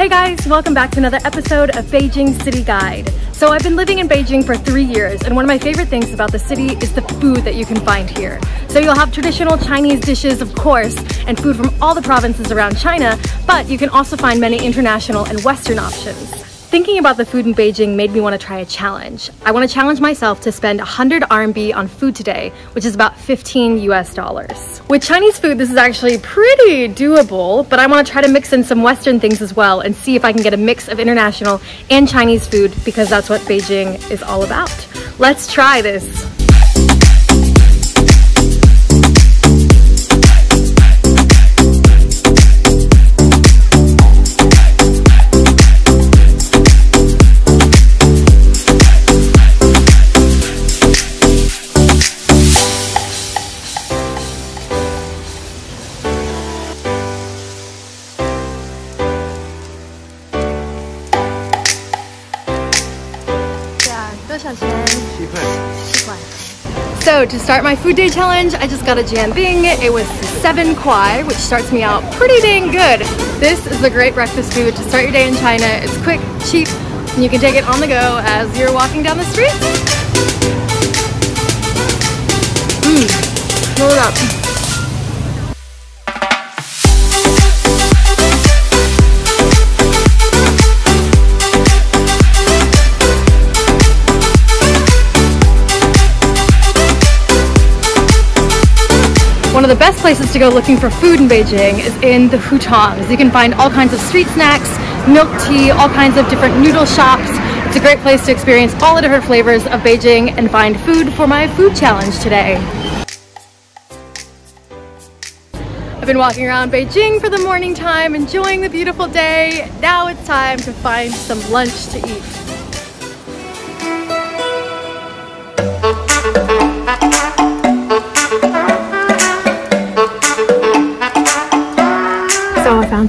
Hey guys, welcome back to another episode of Beijing City Guide. So I've been living in Beijing for three years and one of my favorite things about the city is the food that you can find here. So you'll have traditional Chinese dishes, of course, and food from all the provinces around China, but you can also find many international and Western options. Thinking about the food in Beijing made me want to try a challenge. I want to challenge myself to spend 100 RMB on food today, which is about 15 US dollars. With Chinese food, this is actually pretty doable, but I want to try to mix in some Western things as well and see if I can get a mix of international and Chinese food because that's what Beijing is all about. Let's try this. So to start my food day challenge, I just got a Jianbing. It was seven kuai, which starts me out pretty dang good. This is a great breakfast food to start your day in China. It's quick, cheap, and you can take it on the go as you're walking down the street. Mmm, roll up. Of the best places to go looking for food in Beijing is in the hutongs. You can find all kinds of street snacks, milk tea, all kinds of different noodle shops. It's a great place to experience all the different flavors of Beijing and find food for my food challenge today. I've been walking around Beijing for the morning time, enjoying the beautiful day. Now it's time to find some lunch to eat.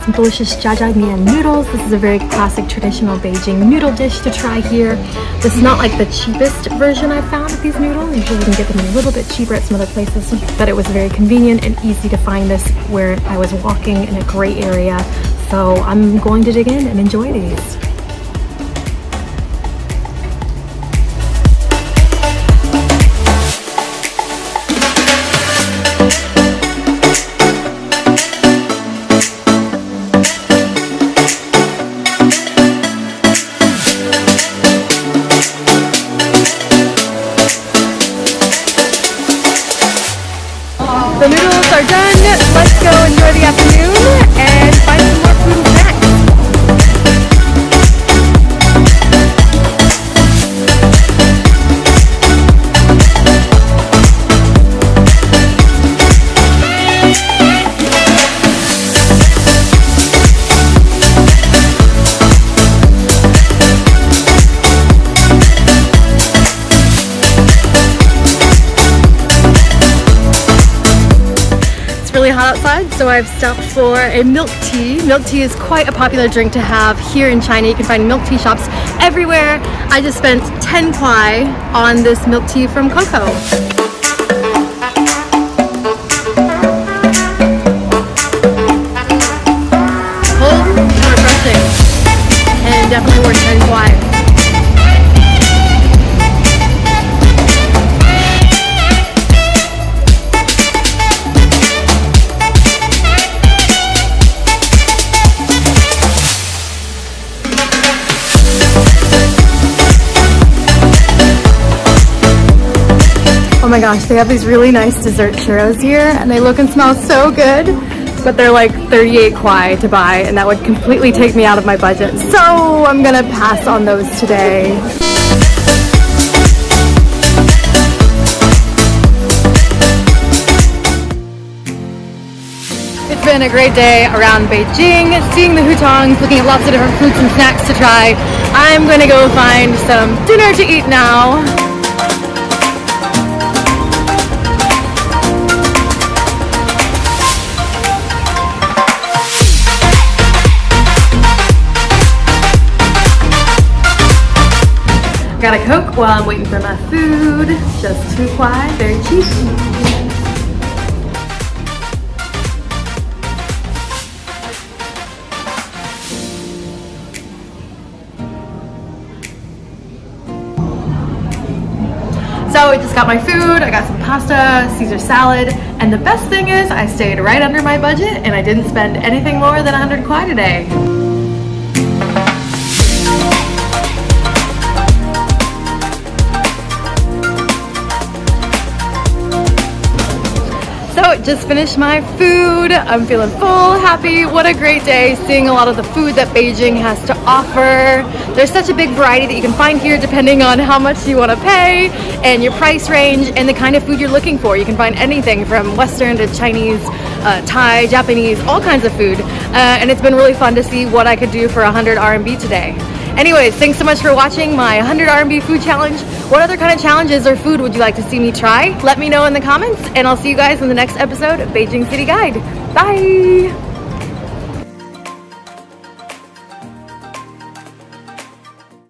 Some delicious zhajiangmian noodles. This is a very classic traditional Beijing noodle dish to try here. This is not like the cheapest version I've found of these noodles. Usually you can get them a little bit cheaper at some other places, but it was very convenient and easy to find this where I was walking in a great area. So I'm going to dig in and enjoy these. The noodles are done. Let's go enjoy the afternoon hot outside, so I've stopped for a milk tea. Milk tea is quite a popular drink to have here in China. You can find milk tea shops everywhere. I just spent 10 kuai on this milk tea from Coco. Definitely worth 10 kuai. My gosh, they have these really nice dessert churros here and they look and smell so good, but they're like 38 kuai to buy and that would completely take me out of my budget. So I'm gonna pass on those today. It's been a great day around Beijing, seeing the hutongs, looking at lots of different foods and snacks to try. I'm gonna go find some dinner to eat now. Got a Coke while I'm waiting for my food. Just two kuai, very cheap. So I just got my food, I got some pasta, Caesar salad, and the best thing is I stayed right under my budget and I didn't spend anything more than 100 kuai today. Just finished my food. I'm feeling full, happy. What a great day seeing a lot of the food that Beijing has to offer. There's such a big variety that you can find here depending on how much you want to pay and your price range and the kind of food you're looking for. You can find anything from Western to Chinese, uh, Thai, Japanese, all kinds of food. Uh, and it's been really fun to see what I could do for 100 RMB today. Anyways, thanks so much for watching my 100 RMB food challenge. What other kind of challenges or food would you like to see me try? Let me know in the comments and I'll see you guys in the next episode of Beijing City Guide. Bye!